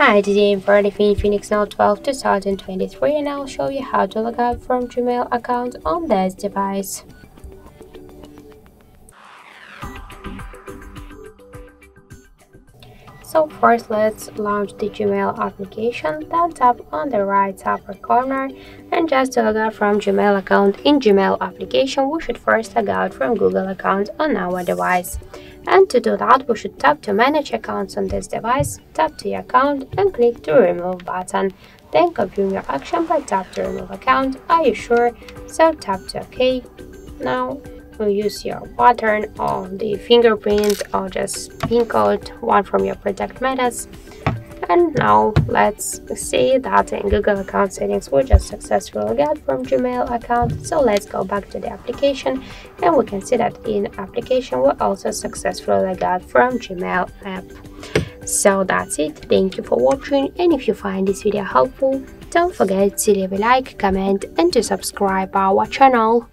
Hi, today I'm for the Infinix Note 12 2023 and I'll show you how to log out from Gmail account on this device. So first let's launch the Gmail application, then tap on the right upper corner and just to log out from Gmail account in Gmail application we should first log out from Google account on our device. And to do that, we should tap to manage accounts on this device, tap to your account and click to remove button. Then confirm your action by tap to remove account. Are you sure? So tap to OK. Now use your pattern on the fingerprint or just pin code, one from your protect methods and now let's see that in Google account settings we just successfully got from Gmail account. So let's go back to the application and we can see that in application we also successfully got from Gmail app. So that's it. Thank you for watching and if you find this video helpful, don't forget to leave a like, comment and to subscribe our channel.